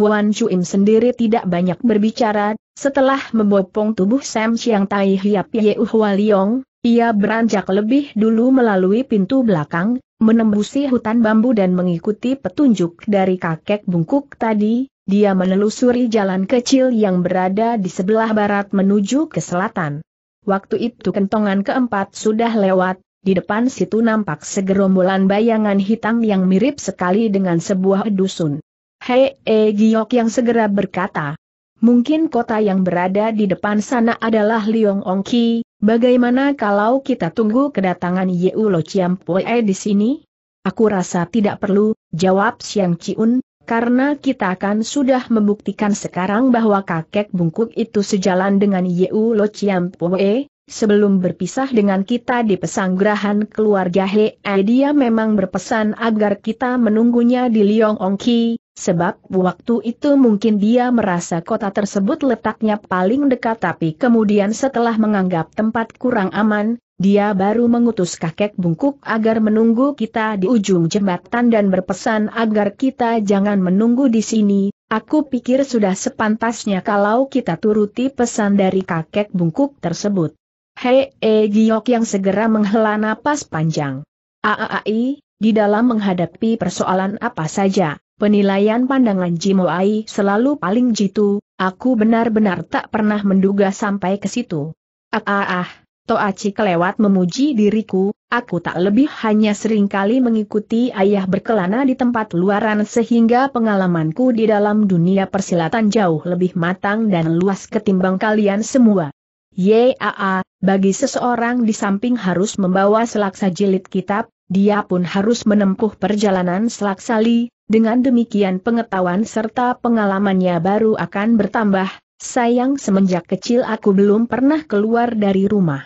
Huan Chuim sendiri tidak banyak berbicara, setelah membopong tubuh Sam Chiang Tai Hiap Ye Hua Liong, ia beranjak lebih dulu melalui pintu belakang, menembusi hutan bambu dan mengikuti petunjuk dari kakek bungkuk tadi, dia menelusuri jalan kecil yang berada di sebelah barat menuju ke selatan. Waktu itu kentongan keempat sudah lewat, di depan situ nampak segerombolan bayangan hitam yang mirip sekali dengan sebuah dusun. Hei e Giok yang segera berkata, mungkin kota yang berada di depan sana adalah Liong Ongki, bagaimana kalau kita tunggu kedatangan Yeu Lo di sini? Aku rasa tidak perlu, jawab Siang Ciun, karena kita akan sudah membuktikan sekarang bahwa kakek bungkuk itu sejalan dengan Yeu Lo Chiam Poe, sebelum berpisah dengan kita di pesanggerahan keluarga He, dia memang berpesan agar kita menunggunya di Liong Ongki, sebab waktu itu mungkin dia merasa kota tersebut letaknya paling dekat tapi kemudian setelah menganggap tempat kurang aman, dia baru mengutus kakek bungkuk agar menunggu kita di ujung jembatan dan berpesan agar kita jangan menunggu di sini. Aku pikir sudah sepantasnya kalau kita turuti pesan dari kakek bungkuk tersebut. Hei e Giok yang segera menghela napas panjang. Aaai, di dalam menghadapi persoalan apa saja, penilaian pandangan Jimoai selalu paling jitu, aku benar-benar tak pernah menduga sampai ke situ. Ah ah ah, Toaci kelewat memuji diriku, aku tak lebih hanya sering kali mengikuti ayah berkelana di tempat luaran sehingga pengalamanku di dalam dunia persilatan jauh lebih matang dan luas ketimbang kalian semua. Yaa, bagi seseorang di samping harus membawa selaksa jilid kitab, dia pun harus menempuh perjalanan selaksali, dengan demikian pengetahuan serta pengalamannya baru akan bertambah, sayang semenjak kecil aku belum pernah keluar dari rumah.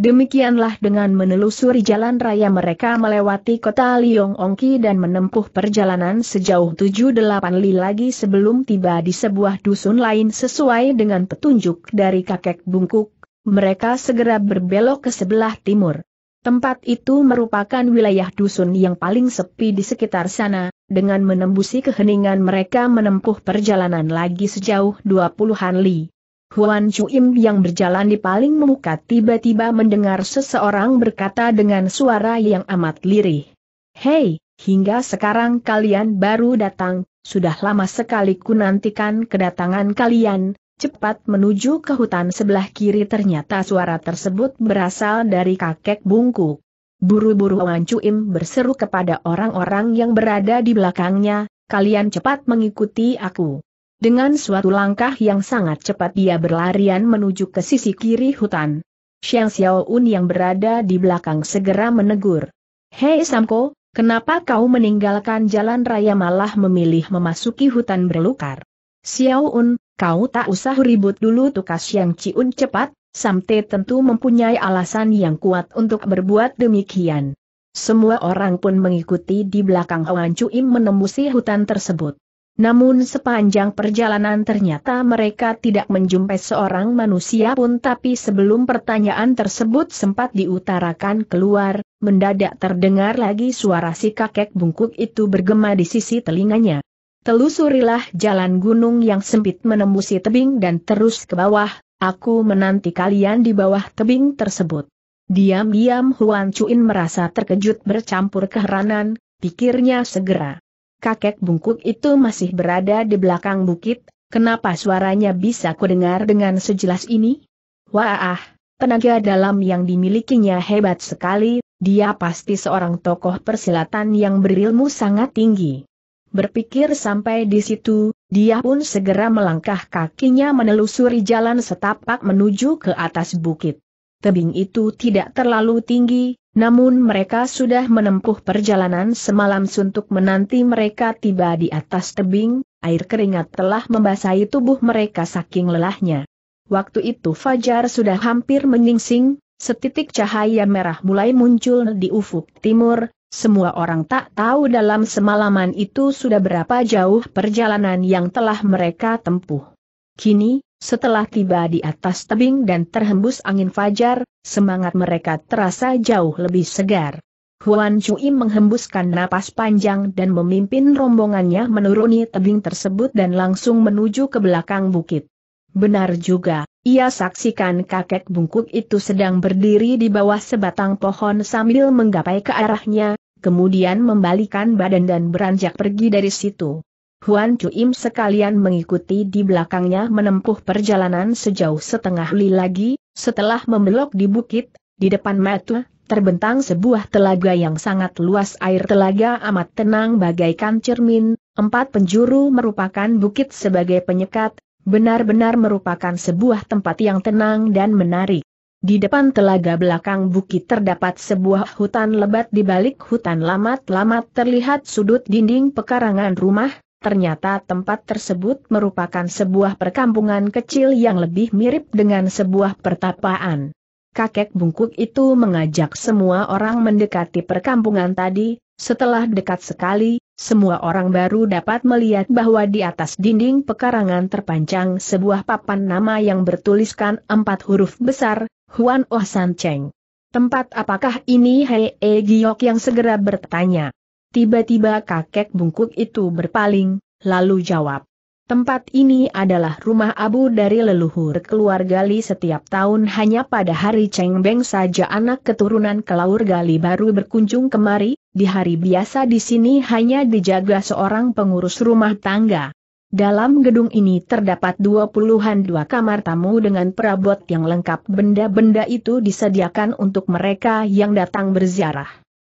Demikianlah dengan menelusuri jalan raya mereka melewati kota Liong Ongki dan menempuh perjalanan sejauh 7-8 li lagi sebelum tiba di sebuah dusun lain sesuai dengan petunjuk dari kakek bungkuk, mereka segera berbelok ke sebelah timur. Tempat itu merupakan wilayah dusun yang paling sepi di sekitar sana, dengan menembusi keheningan mereka menempuh perjalanan lagi sejauh 20-an li. Huan Chuim yang berjalan di paling memuka tiba-tiba mendengar seseorang berkata dengan suara yang amat lirih. Hei, hingga sekarang kalian baru datang, sudah lama sekali ku nantikan kedatangan kalian, cepat menuju ke hutan sebelah kiri ternyata suara tersebut berasal dari kakek bungkuk. Buru-buru Huan Chuim berseru kepada orang-orang yang berada di belakangnya, kalian cepat mengikuti aku. Dengan suatu langkah yang sangat cepat dia berlarian menuju ke sisi kiri hutan. Xiang Xiaoun yang berada di belakang segera menegur. Hei Samko, kenapa kau meninggalkan jalan raya malah memilih memasuki hutan berlukar? Xiaoun, kau tak usah ribut dulu tukas Xiang Ciun cepat, Samte tentu mempunyai alasan yang kuat untuk berbuat demikian. Semua orang pun mengikuti di belakang Huan Cuim menembusi hutan tersebut. Namun sepanjang perjalanan ternyata mereka tidak menjumpai seorang manusia pun tapi sebelum pertanyaan tersebut sempat diutarakan keluar, mendadak terdengar lagi suara si kakek bungkuk itu bergema di sisi telinganya. Telusurilah jalan gunung yang sempit menembusi tebing dan terus ke bawah, aku menanti kalian di bawah tebing tersebut. Diam-diam Huan Chuin merasa terkejut bercampur keheranan, pikirnya segera kakek bungkuk itu masih berada di belakang bukit, kenapa suaranya bisa kudengar dengan sejelas ini? Wah, tenaga dalam yang dimilikinya hebat sekali, dia pasti seorang tokoh persilatan yang berilmu sangat tinggi. Berpikir sampai di situ, dia pun segera melangkah kakinya menelusuri jalan setapak menuju ke atas bukit. Tebing itu tidak terlalu tinggi, namun mereka sudah menempuh perjalanan semalam suntuk menanti mereka tiba di atas tebing, air keringat telah membasahi tubuh mereka saking lelahnya. Waktu itu Fajar sudah hampir menyingsing, setitik cahaya merah mulai muncul di ufuk timur, semua orang tak tahu dalam semalaman itu sudah berapa jauh perjalanan yang telah mereka tempuh. Kini, setelah tiba di atas tebing dan terhembus angin fajar, semangat mereka terasa jauh lebih segar. Huan Cui menghembuskan napas panjang dan memimpin rombongannya menuruni tebing tersebut dan langsung menuju ke belakang bukit. Benar juga, ia saksikan kakek bungkuk itu sedang berdiri di bawah sebatang pohon sambil menggapai ke arahnya, kemudian membalikan badan dan beranjak pergi dari situ. Huan Cuim sekalian mengikuti di belakangnya menempuh perjalanan sejauh setengah li lagi, setelah membelok di bukit, di depan mata, terbentang sebuah telaga yang sangat luas air telaga amat tenang bagaikan cermin, empat penjuru merupakan bukit sebagai penyekat, benar-benar merupakan sebuah tempat yang tenang dan menarik. Di depan telaga belakang bukit terdapat sebuah hutan lebat di balik hutan lamat-lamat terlihat sudut dinding pekarangan rumah, Ternyata tempat tersebut merupakan sebuah perkampungan kecil yang lebih mirip dengan sebuah pertapaan. Kakek bungkuk itu mengajak semua orang mendekati perkampungan tadi, setelah dekat sekali, semua orang baru dapat melihat bahwa di atas dinding pekarangan terpancang sebuah papan nama yang bertuliskan empat huruf besar, Huan Oh San Cheng. Tempat apakah ini Hei E Giok yang segera bertanya. Tiba-tiba kakek bungkuk itu berpaling, lalu jawab. Tempat ini adalah rumah abu dari leluhur keluarga Li setiap tahun hanya pada hari Cheng Beng saja anak keturunan keluarga Li baru berkunjung kemari, di hari biasa di sini hanya dijaga seorang pengurus rumah tangga. Dalam gedung ini terdapat dua puluhan dua kamar tamu dengan perabot yang lengkap benda-benda itu disediakan untuk mereka yang datang berziarah.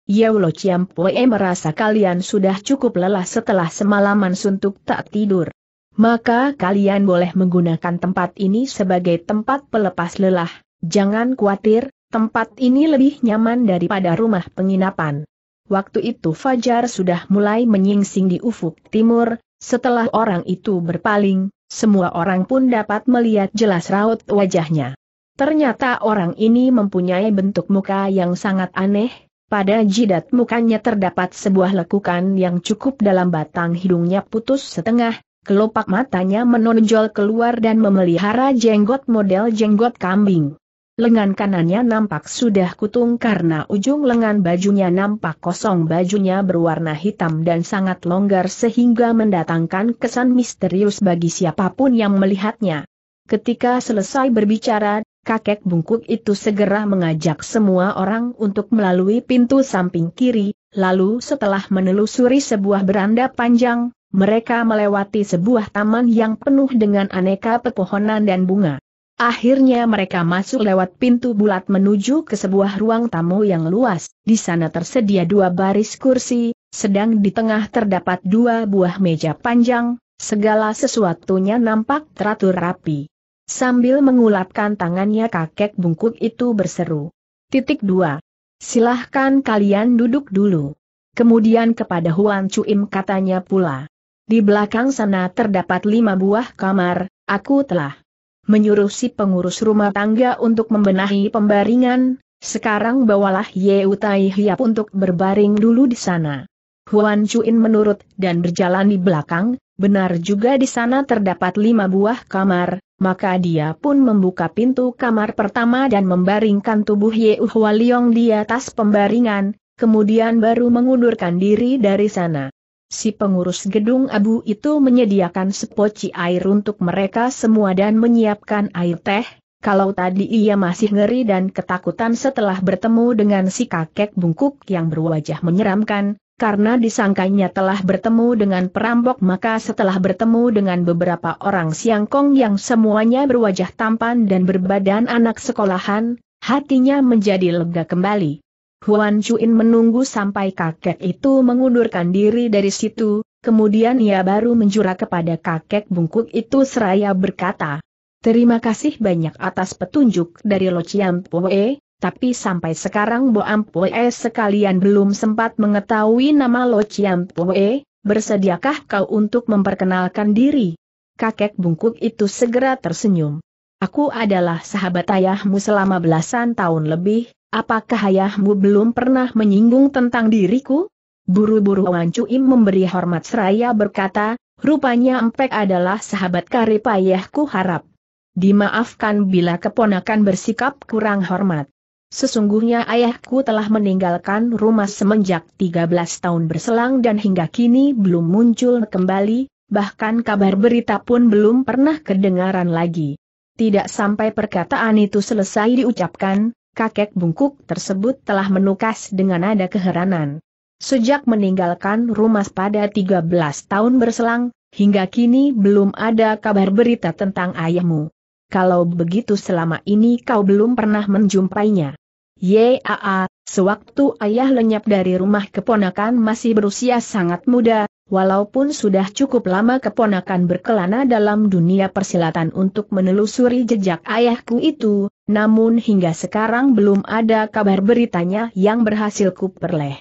Yaulo Ciampoe merasa kalian sudah cukup lelah setelah semalaman suntuk tak tidur. Maka kalian boleh menggunakan tempat ini sebagai tempat pelepas lelah, jangan khawatir, tempat ini lebih nyaman daripada rumah penginapan. Waktu itu Fajar sudah mulai menyingsing di ufuk timur, setelah orang itu berpaling, semua orang pun dapat melihat jelas raut wajahnya. Ternyata orang ini mempunyai bentuk muka yang sangat aneh, pada jidat mukanya terdapat sebuah lekukan yang cukup dalam batang hidungnya putus setengah, kelopak matanya menonjol keluar dan memelihara jenggot model jenggot kambing. Lengan kanannya nampak sudah kutung karena ujung lengan bajunya nampak kosong bajunya berwarna hitam dan sangat longgar sehingga mendatangkan kesan misterius bagi siapa pun yang melihatnya. Ketika selesai berbicara, kakek bungkuk itu segera mengajak semua orang untuk melalui pintu samping kiri, lalu setelah menelusuri sebuah beranda panjang, mereka melewati sebuah taman yang penuh dengan aneka pepohonan dan bunga. Akhirnya mereka masuk lewat pintu bulat menuju ke sebuah ruang tamu yang luas. Di sana tersedia dua baris kursi, sedang di tengah terdapat dua buah meja panjang, segala sesuatunya nampak teratur rapi. Sambil mengulapkan tangannya kakek bungkuk itu berseru. Titik dua. Silahkan kalian duduk dulu. Kemudian kepada Huan Cuim katanya pula. Di belakang sana terdapat lima buah kamar, aku telah menyuruh si pengurus rumah tangga untuk membenahi pembaringan, sekarang bawalah Ye Utai Hiap untuk berbaring dulu di sana. Huan Cuin menurut dan berjalan di belakang, benar juga di sana terdapat lima buah kamar, maka dia pun membuka pintu kamar pertama dan membaringkan tubuh Yeu Hualiong di atas pembaringan, kemudian baru mengundurkan diri dari sana. Si pengurus gedung abu itu menyediakan sepoci air untuk mereka semua dan menyiapkan air teh, kalau tadi ia masih ngeri dan ketakutan setelah bertemu dengan si kakek bungkuk yang berwajah menyeramkan, karena disangkanya telah bertemu dengan perampok maka setelah bertemu dengan beberapa orang siangkong yang semuanya berwajah tampan dan berbadan anak sekolahan, hatinya menjadi lega kembali. Huan Chuin menunggu sampai kakek itu mengundurkan diri dari situ, kemudian ia baru menjura kepada kakek bungkuk itu seraya berkata, Terima kasih banyak atas petunjuk dari Lo Chiam Pue, tapi sampai sekarang Bo Ampue sekalian belum sempat mengetahui nama Lo Chiam Pue, bersediakah kau untuk memperkenalkan diri? Kakek bungkuk itu segera tersenyum. Aku adalah sahabat ayahmu selama belasan tahun lebih, apakah ayahmu belum pernah menyinggung tentang diriku? Buru-buru Wan Cuim memberi hormat seraya berkata, rupanya Empek adalah sahabat karib ayahku harap. Dimaafkan bila keponakan bersikap kurang hormat. Sesungguhnya ayahku telah meninggalkan rumah semenjak 13 tahun berselang dan hingga kini belum muncul kembali, bahkan kabar berita pun belum pernah kedengaran lagi. Tidak sampai perkataan itu selesai diucapkan, kakek bungkuk tersebut telah menukas dengan nada keheranan. Sejak meninggalkan rumah pada 13 tahun berselang, hingga kini belum ada kabar berita tentang ayahmu. Kalau begitu selama ini kau belum pernah menjumpainya. Yaa, sewaktu ayah lenyap dari rumah keponakan masih berusia sangat muda, walaupun sudah cukup lama keponakan berkelana dalam dunia persilatan untuk menelusuri jejak ayahku itu, namun hingga sekarang belum ada kabar beritanya yang berhasil kuperleh.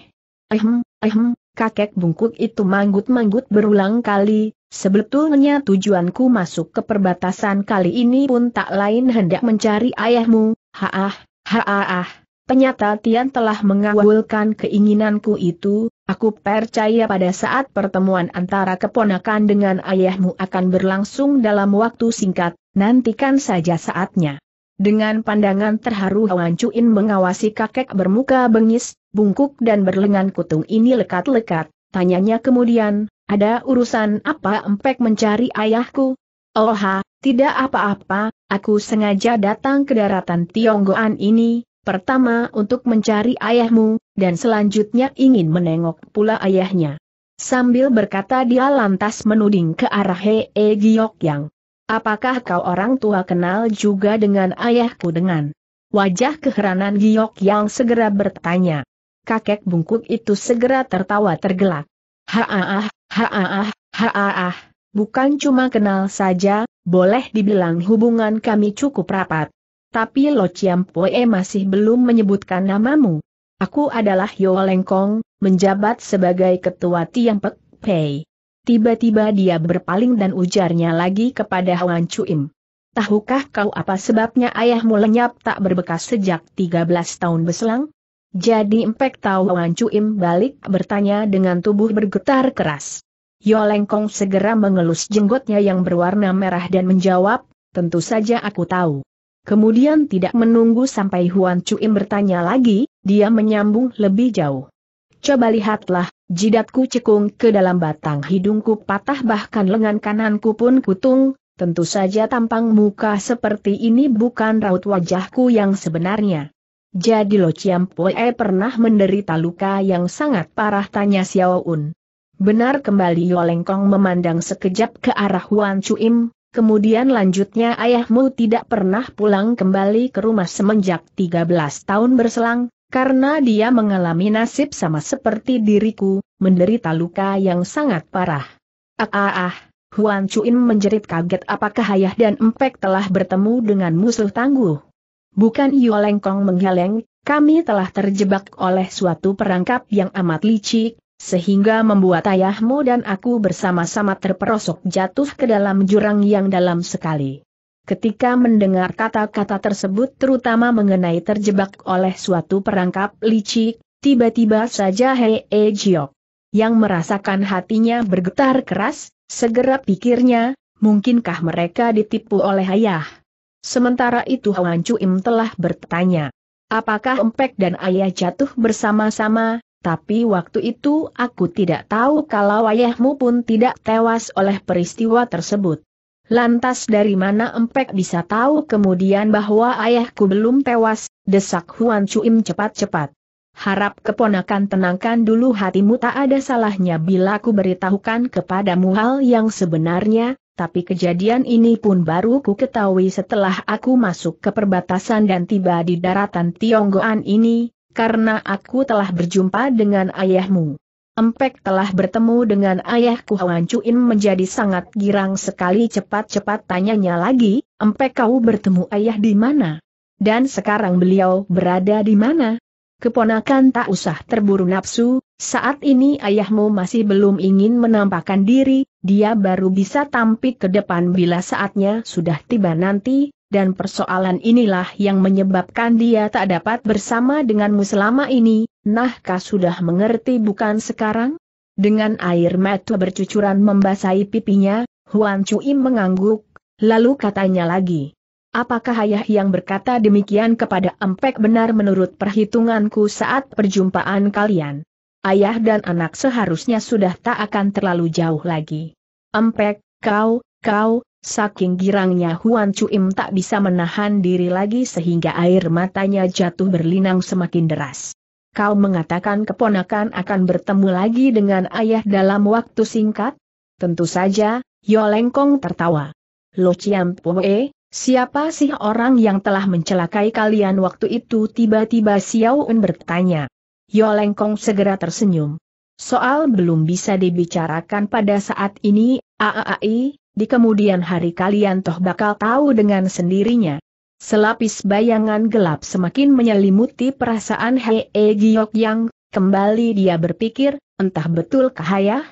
Ehem, ehem, kakek bungkuk itu manggut-manggut berulang kali, sebetulnya tujuanku masuk ke perbatasan kali ini pun tak lain hendak mencari ayahmu, haah, haah. Ternyata Tian telah mengawulkan keinginanku itu, aku percaya pada saat pertemuan antara keponakan dengan ayahmu akan berlangsung dalam waktu singkat, nantikan saja saatnya. Dengan pandangan terharu Wan Cuin mengawasi kakek bermuka bengis, bungkuk dan berlengan kutung ini lekat-lekat, tanyanya kemudian, ada urusan apa empek mencari ayahku? Oh ha, tidak apa-apa, aku sengaja datang ke daratan Tionggoan ini, pertama untuk mencari ayahmu, dan selanjutnya ingin menengok pula ayahnya. Sambil berkata dia lantas menuding ke arah Hee Giok Yang. Apakah kau orang tua kenal juga dengan ayahku dengan? Wajah keheranan Giok yang segera bertanya. Kakek bungkuk itu segera tertawa tergelak. Haaah, haaah, haaah, bukan cuma kenal saja, boleh dibilang hubungan kami cukup rapat. Tapi Lo Chiam Poe masih belum menyebutkan namamu. Aku adalah Yo Lengkong, menjabat sebagai ketua Tiang Pek Pei. Tiba-tiba dia berpaling dan ujarnya lagi kepada Huan Chuim. Tahukah kau apa sebabnya ayahmu lenyap tak berbekas sejak 13 tahun berselang? Jadi Empek tahu Huan Chuim balik bertanya dengan tubuh bergetar keras. Yo Lengkong segera mengelus jenggotnya yang berwarna merah dan menjawab, tentu saja aku tahu. Kemudian tidak menunggu sampai Huan Chuim bertanya lagi, dia menyambung lebih jauh. Coba lihatlah, jidatku cekung ke dalam batang hidungku patah bahkan lengan kananku pun kutung, tentu saja tampang muka seperti ini bukan raut wajahku yang sebenarnya. Jadi Lo Chiam Poe pernah menderita luka yang sangat parah tanya Xiao Un. Benar kembali Yolengkong memandang sekejap ke arah Huan Chuim, kemudian lanjutnya ayahmu tidak pernah pulang kembali ke rumah semenjak 13 tahun berselang, karena dia mengalami nasib sama seperti diriku, menderita luka yang sangat parah. Ah ah ah, Huan Chuin menjerit kaget apakah ayah dan empek telah bertemu dengan musuh tangguh. Bukan Yu Lengkong menggeleng, kami telah terjebak oleh suatu perangkap yang amat licik, sehingga membuat ayahmu dan aku bersama-sama terperosok jatuh ke dalam jurang yang dalam sekali. Ketika mendengar kata-kata tersebut terutama mengenai terjebak oleh suatu perangkap licik, tiba-tiba saja Hei e Jiok. Yang merasakan hatinya bergetar keras, segera pikirnya, mungkinkah mereka ditipu oleh ayah? Sementara itu Huan Im telah bertanya, apakah Empek dan ayah jatuh bersama-sama, tapi waktu itu aku tidak tahu kalau ayahmu pun tidak tewas oleh peristiwa tersebut. Lantas dari mana Empek bisa tahu kemudian bahwa ayahku belum tewas, desak Huan Cuim cepat-cepat. Harap keponakan tenangkan dulu hatimu tak ada salahnya bila ku beritahukan kepadamu hal yang sebenarnya, tapi kejadian ini pun baru ku ketahui setelah aku masuk ke perbatasan dan tiba di daratan Tionggoan ini, karena aku telah berjumpa dengan ayahmu. Empek telah bertemu dengan ayahku Huan Chuin menjadi sangat girang sekali. Cepat-cepat tanyanya lagi, Empek kau bertemu ayah di mana? Dan sekarang beliau berada di mana? Keponakan tak usah terburu nafsu, saat ini ayahmu masih belum ingin menampakkan diri, dia baru bisa tampil ke depan bila saatnya sudah tiba nanti, dan persoalan inilah yang menyebabkan dia tak dapat bersama denganmu selama ini, nah kau sudah mengerti bukan sekarang? Dengan air mata bercucuran membasahi pipinya, Huan Cuim mengangguk, lalu katanya lagi. Apakah ayah yang berkata demikian kepada Empek benar menurut perhitunganku saat perjumpaan kalian? Ayah dan anak seharusnya sudah tak akan terlalu jauh lagi. Empek, kau, kau, saking girangnya Huan Cuim tak bisa menahan diri lagi sehingga air matanya jatuh berlinang semakin deras. Kau mengatakan keponakan akan bertemu lagi dengan ayah dalam waktu singkat? Tentu saja, Yo Lengkong tertawa. Lo Chiam Poe, Siapa sih orang yang telah mencelakai kalian waktu itu tiba-tiba Xiao Un bertanya. Yo Lengkong segera tersenyum. Soal belum bisa dibicarakan pada saat ini, AAI, di kemudian hari kalian toh bakal tahu dengan sendirinya. Selapis bayangan gelap semakin menyelimuti perasaan Hei Giok yang, kembali dia berpikir, entah betul kahayah?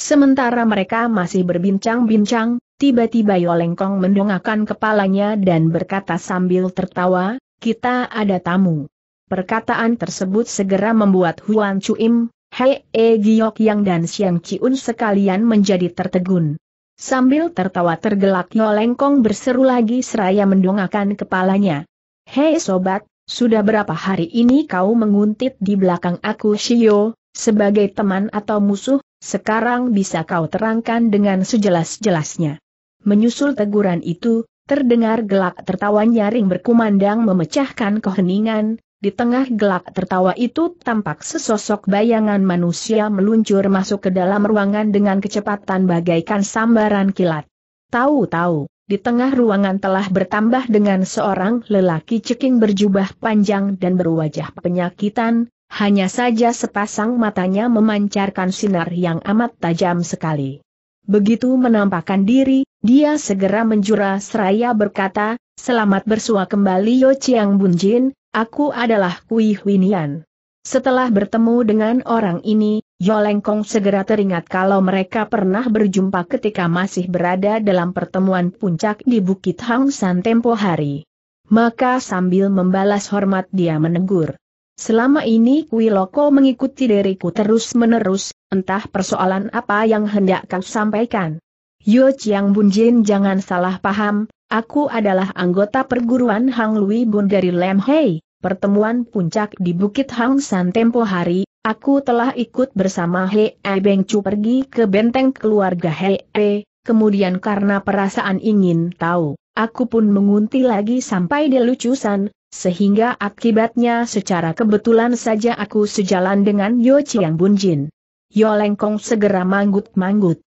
Sementara mereka masih berbincang-bincang, Tiba-tiba Yolengkong mendongakkan kepalanya dan berkata sambil tertawa, kita ada tamu. Perkataan tersebut segera membuat Huan Chuim, Hei E Giok Yang dan Siang Ciun sekalian menjadi tertegun. Sambil tertawa tergelak Yolengkong berseru lagi seraya mendongakkan kepalanya. Hei sobat, sudah berapa hari ini kau menguntit di belakang aku Shio, sebagai teman atau musuh, sekarang bisa kau terangkan dengan sejelas-jelasnya. Menyusul teguran itu, terdengar gelak tertawa nyaring berkumandang memecahkan keheningan, di tengah gelak tertawa itu tampak sesosok bayangan manusia meluncur masuk ke dalam ruangan dengan kecepatan bagaikan sambaran kilat. Tahu-tahu, di tengah ruangan telah bertambah dengan seorang lelaki ceking berjubah panjang dan berwajah penyakitan, hanya saja sepasang matanya memancarkan sinar yang amat tajam sekali. Begitu menampakkan diri, dia segera menjura seraya berkata, Selamat bersua kembali Yo Chiang Bunjin, aku adalah Kui Huinian. Setelah bertemu dengan orang ini, Yo Lengkong segera teringat kalau mereka pernah berjumpa ketika masih berada dalam pertemuan puncak di Bukit Hang San tempo hari. Maka sambil membalas hormat dia menegur. Selama ini Kui Loko mengikuti diriku terus-menerus, entah persoalan apa yang hendak kau sampaikan. Yo Chiang Bunjin jangan salah paham, aku adalah anggota perguruan Hang Lui Bun dari Lem Hei. Pertemuan puncak di Bukit Hang San tempo hari, aku telah ikut bersama He E Beng Chu pergi ke benteng keluarga He E, kemudian karena perasaan ingin tahu, aku pun mengunti lagi sampai di lucusan, sehingga akibatnya secara kebetulan saja aku sejalan dengan Yo Chiang Bunjin. Yo Lengkong segera manggut-manggut.